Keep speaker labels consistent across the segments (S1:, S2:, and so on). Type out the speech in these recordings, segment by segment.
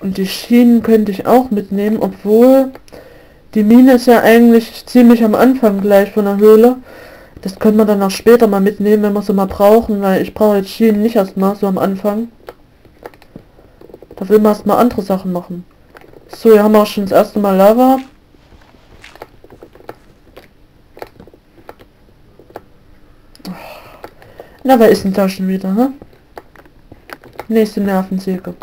S1: Und die Schienen könnte ich auch mitnehmen, obwohl die Mine ist ja eigentlich ziemlich am Anfang gleich von der Höhle. Das können wir dann auch später mal mitnehmen, wenn wir sie mal brauchen, weil ich brauche jetzt Schienen nicht erstmal so am Anfang. Da will man erstmal andere Sachen machen. So, hier haben wir auch schon das erste Mal Lava. Na, wer ist denn da schon wieder, ne? Nächste Nervensäge.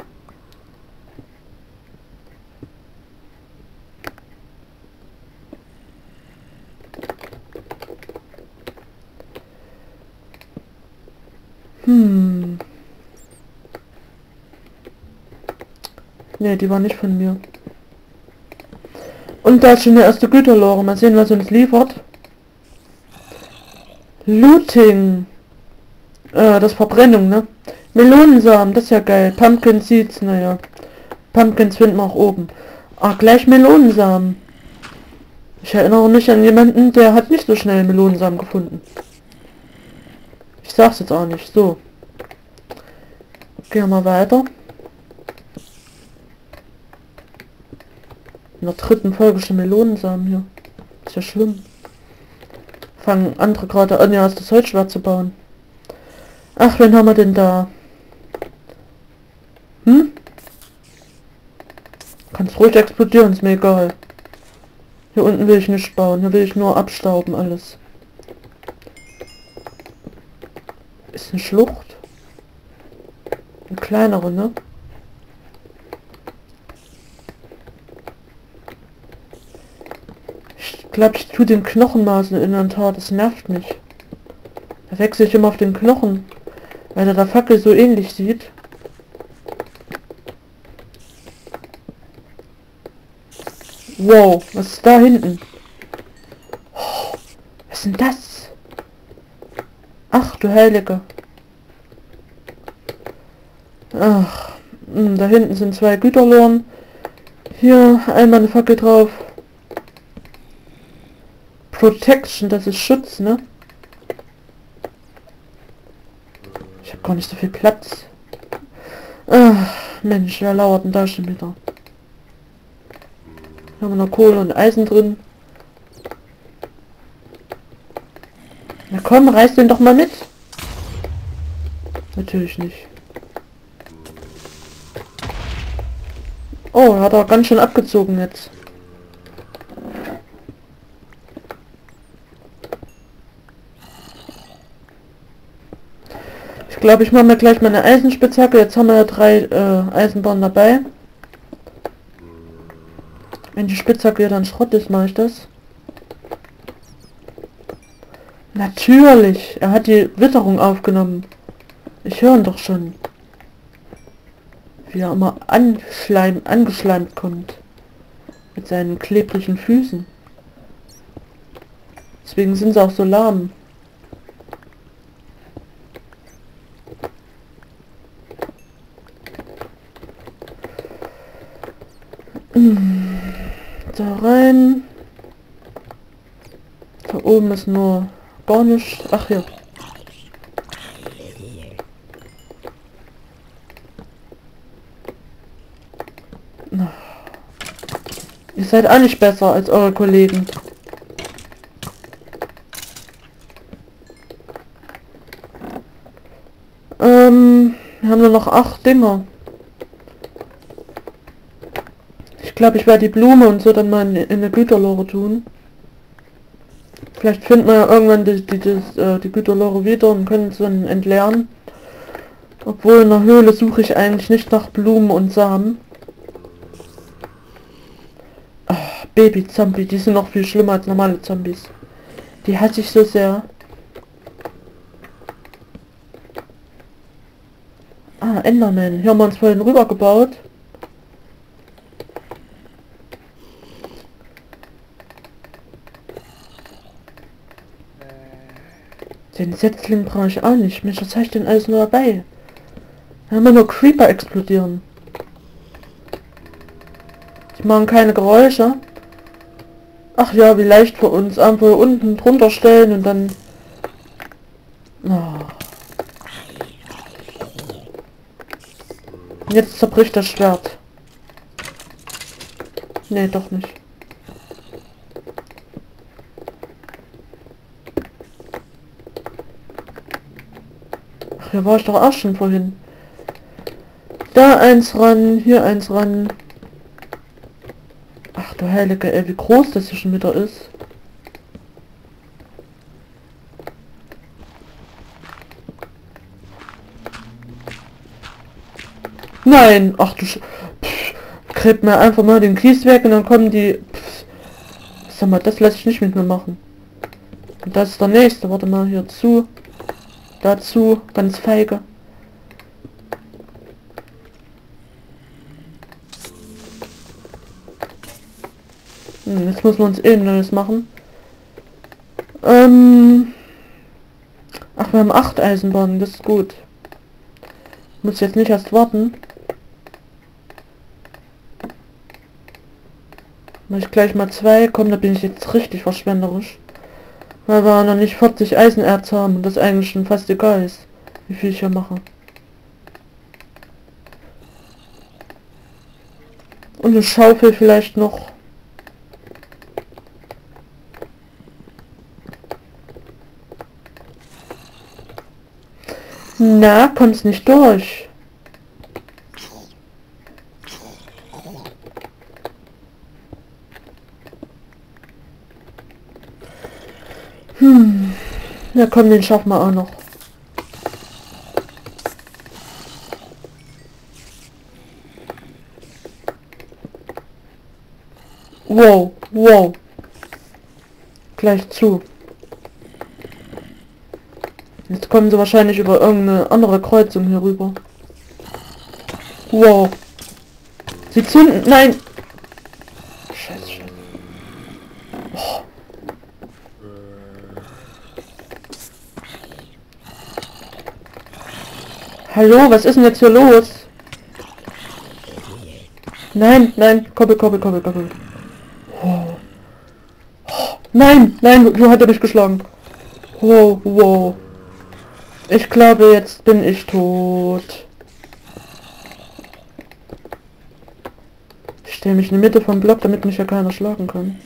S1: Hm. Ne, die war nicht von mir. Und da ist schon der erste Güterlore. Mal sehen, was uns liefert. Looting. Äh, das Verbrennung, ne? Melonensamen, das ist ja geil. Pumpkin Seeds, naja. Pumpkins finden wir auch oben. Ah, gleich Melonensamen. Ich erinnere mich an jemanden, der hat nicht so schnell Melonensamen gefunden. Ich sag's jetzt auch nicht. So. Gehen wir mal weiter. In der dritten Folge schon Melonensamen hier. Ist ja schlimm. Fangen andere gerade an, ja, das Holzschwert zu bauen. Ach, wen haben wir denn da? Hm? Kannst ruhig explodieren, ist mir egal. Hier unten will ich nicht bauen, hier will ich nur abstauben alles. Ist eine Schlucht? Eine kleinere, ne? Ich tue den Knochenmaßen in Inventar, das nervt mich. Da wechsle ich immer auf den Knochen. Weil er der Fackel so ähnlich sieht. Wow, was ist da hinten? Oh, was ist denn das? Ach, du Heilige. Ach, hm, da hinten sind zwei Güterloren. Hier einmal eine Fackel drauf. Protection, das ist Schutz, ne? Ich habe gar nicht so viel Platz. Ach, Mensch, wer lauert denn da schon wieder? Hier haben wir noch Kohle und Eisen drin. Na komm, reiß den doch mal mit. Natürlich nicht. Oh, hat er ganz schön abgezogen jetzt. Glaube, ich mache mir gleich meine Eisenspitzhacke. Jetzt haben wir ja drei äh, Eisenbahnen dabei. Wenn die Spitzhacke dann Schrott ist, mache ich das. Natürlich, er hat die Witterung aufgenommen. Ich höre ihn doch schon. Wie er immer anschleim, angeschleimt kommt. Mit seinen klebrigen Füßen. Deswegen sind sie auch so lahm. Da rein. Da oben ist nur gar nicht. Ach ja. Ihr seid auch nicht besser als eure Kollegen. Ähm, wir haben nur noch acht Dinger. glaube, ich werde die Blume und so dann mal in, in eine Güterlore tun. Vielleicht finden wir ja irgendwann die, die, die, äh, die Güterlore wieder und können dann entleeren. Obwohl in der Höhle suche ich eigentlich nicht nach Blumen und Samen. Ach, Baby-Zombie, die sind noch viel schlimmer als normale Zombies. Die hasse ich so sehr. Ah, Enderman. Hier haben wir uns vorhin rübergebaut. Den Setzling brauche ich auch nicht. Mensch, was habe ich denn alles nur dabei? Wir nur Creeper explodieren. Die machen keine Geräusche. Ach ja, wie leicht für uns. Einfach unten drunter stellen und dann... Oh. Jetzt zerbricht das Schwert. Nee, doch nicht. Hier war ich doch auch schon vorhin. Da eins ran, hier eins ran. Ach du Heilige, ey, wie groß das hier schon wieder ist. Nein, ach du Sch Pff, mir einfach mal den Kies weg und dann kommen die... Pff, sag mal, das lasse ich nicht mit mir machen. Und das ist der nächste, warte mal, hier zu. Dazu, ganz feige. Hm, jetzt muss man uns neues machen. Ähm Ach, wir haben acht Eisenbahnen, das ist gut. Muss jetzt nicht erst warten. Mach ich gleich mal zwei. Komm, da bin ich jetzt richtig verschwenderisch. Weil wir noch nicht 40 Eisenerz haben und das eigentlich schon fast egal ist, wie viel ich hier mache. Und eine Schaufel vielleicht noch. Na, kommst nicht durch. Hm. Ja komm, den schaffen wir auch noch. Wow, wow. Gleich zu. Jetzt kommen sie wahrscheinlich über irgendeine andere Kreuzung hier rüber. Wow. Sie zünden. Nein. Hallo, was ist denn jetzt hier los? Nein, nein, koppel, koppel, koppel, koppel. Oh. Oh. Nein, nein, so hat er dich geschlagen. Wow, wow. Ich glaube, jetzt bin ich tot. Ich stelle mich in die Mitte vom Block, damit mich ja keiner schlagen kann.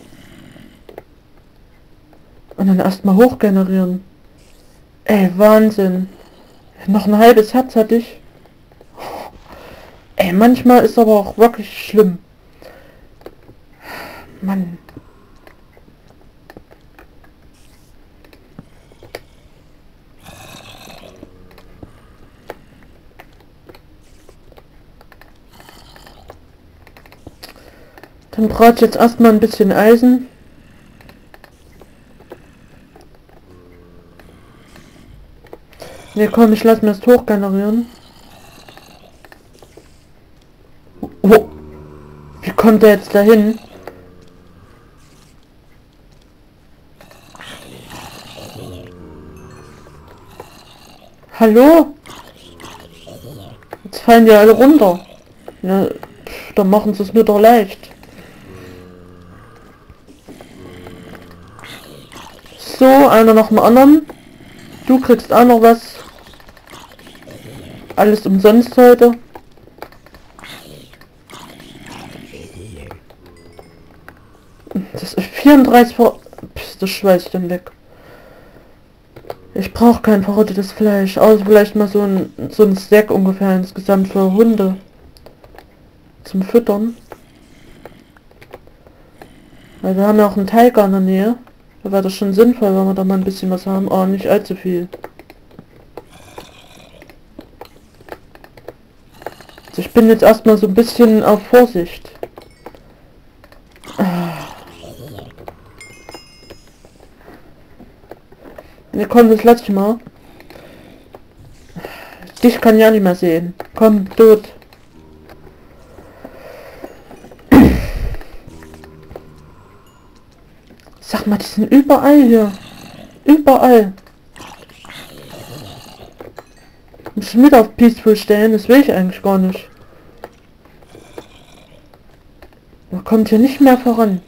S1: Und dann erstmal hochgenerieren. Ey, Wahnsinn. Noch ein halbes Herz hatte ich. Ey, manchmal ist aber auch wirklich schlimm. Mann. Dann brauche ich jetzt erstmal ein bisschen Eisen. Ne, komm, ich lasse mir das hochgenerieren. Oh. Wie kommt er jetzt dahin? Hallo? Jetzt fallen die alle runter. Ja, dann machen sie es mir doch leicht. So, einer nach dem anderen. Du kriegst auch noch was. Alles umsonst heute. Das ist 34 Ver Psst, das schweißt dann weg. Ich brauche kein verrottetes Fleisch, außer vielleicht mal so ein so ein Stack ungefähr insgesamt für Hunde zum Füttern. Weil wir haben ja auch einen Tiger in der Nähe. Da wäre das schon sinnvoll, wenn wir da mal ein bisschen was haben. Oh, nicht allzu viel. Also ich bin jetzt erstmal so ein bisschen auf Vorsicht. Ne, komm, das ich mal. Dich kann ja nicht mehr sehen. Komm, tot. Sag mal, die sind überall hier. Überall. Muss mit auf Peaceful stellen? Das will ich eigentlich gar nicht. Man kommt hier nicht mehr voran.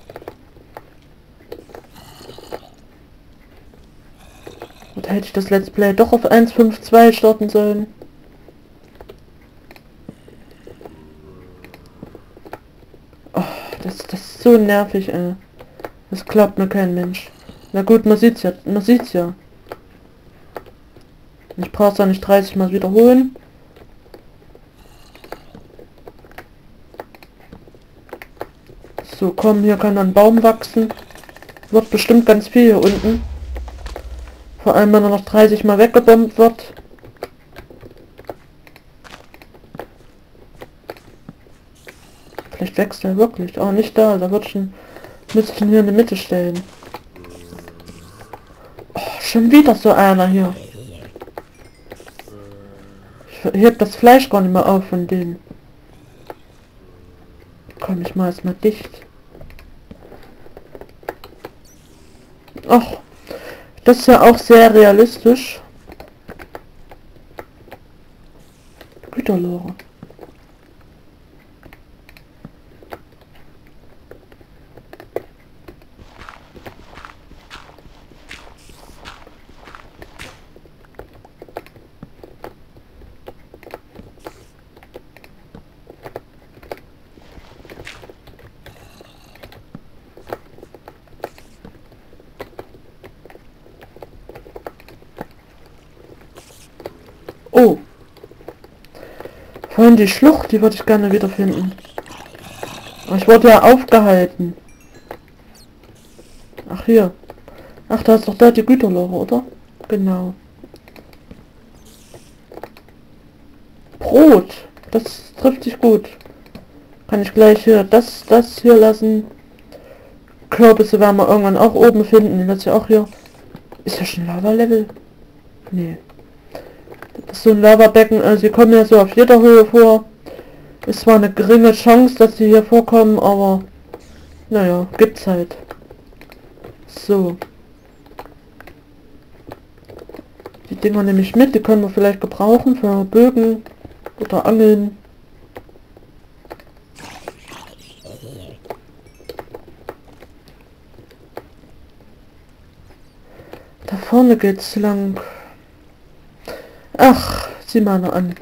S1: Und hätte ich das Let's Play doch auf 1.5.2 starten sollen. Oh, Das, das ist so nervig, ey. Das glaubt mir kein Mensch. Na gut, man sieht's ja. Man sieht's ja. Ich brauche es ja nicht 30 Mal wiederholen. So, komm, hier kann ein Baum wachsen. Wird bestimmt ganz viel hier unten. Vor allem, wenn er noch 30 Mal weggebombt wird. Vielleicht wächst er wirklich. Oh, nicht da. Da wird schon... Müsste ich ihn hier in die Mitte stellen. Oh, schon wieder so einer hier. Ich heb das Fleisch gar nicht mehr auf von denen. Komm, ich mal erstmal dicht. Ach, das ist ja auch sehr realistisch. Güterlore. Oh. Vorhin die Schlucht, die würde ich gerne wiederfinden. Ich wurde ja aufgehalten. Ach hier. Ach, da ist doch da die Güterlore, oder? Genau. Brot. Das trifft sich gut. Kann ich gleich hier das, das hier lassen. Kürbisse werden wir irgendwann auch oben finden. Den ja auch hier. Ist ja schon Lava-Level? Nee so ein Lavabecken, also sie kommen ja so auf jeder Höhe vor. Es war eine geringe Chance, dass sie hier vorkommen, aber naja, gibt's halt. So. Die Dinger nehme ich mit, die können wir vielleicht gebrauchen für Bögen oder Angeln. Da vorne geht's lang. Ach, sieh mal noch an.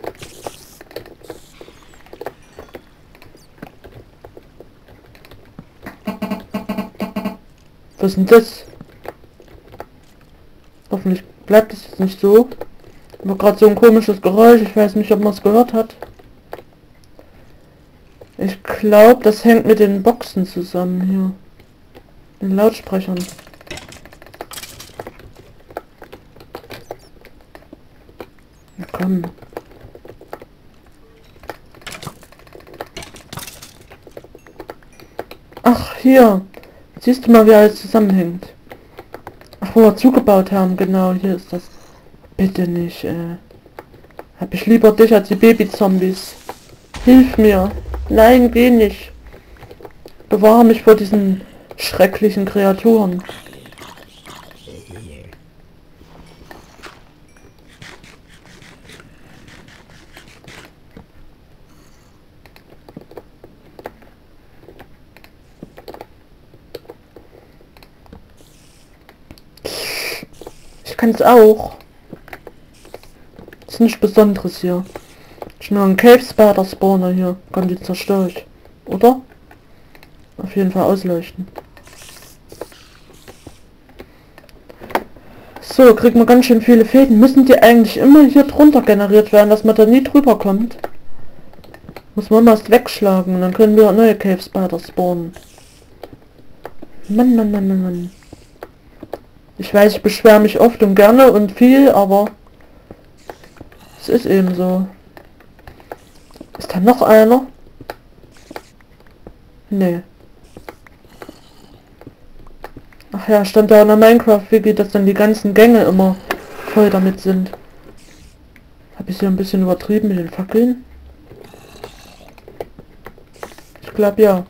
S1: Was ist denn das? Hoffentlich bleibt es jetzt nicht so. War gerade so ein komisches Geräusch. Ich weiß nicht, ob man es gehört hat. Ich glaube, das hängt mit den Boxen zusammen hier. Den Lautsprechern. Komm. Ach, hier. Siehst du mal, wie alles zusammenhängt. Ach, wo wir zugebaut haben, genau, hier ist das. Bitte nicht, äh. Hab ich lieber dich als die Baby-Zombies. Hilf mir. Nein, geh nicht. Bewahre mich vor diesen schrecklichen Kreaturen. Kann es auch. Ist nichts Besonderes hier. Ist nur ein Cave Spider Spawner hier. Kann die zerstöre ich. Oder? Auf jeden Fall ausleuchten. So, kriegt man ganz schön viele Fäden. Müssen die eigentlich immer hier drunter generiert werden, dass man da nie drüber kommt? Muss man erst wegschlagen dann können wir neue Cave Spider spawnen. Mann, Mann, Mann, Mann, Mann. Ich weiß, ich beschwere mich oft und gerne und viel, aber es ist eben so. Ist da noch einer? Nee. Ach ja, stand da in der Minecraft-Wiki, dass dann die ganzen Gänge immer voll damit sind. Habe ich hier ein bisschen übertrieben mit den Fackeln? Ich glaube ja.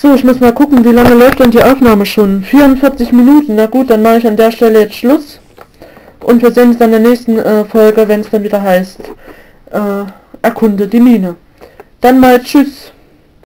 S1: So, ich muss mal gucken, wie lange läuft denn die Aufnahme schon? 44 Minuten. Na gut, dann mache ich an der Stelle jetzt Schluss. Und wir sehen uns dann in der nächsten äh, Folge, wenn es dann wieder heißt, äh, erkunde die Mine. Dann mal Tschüss.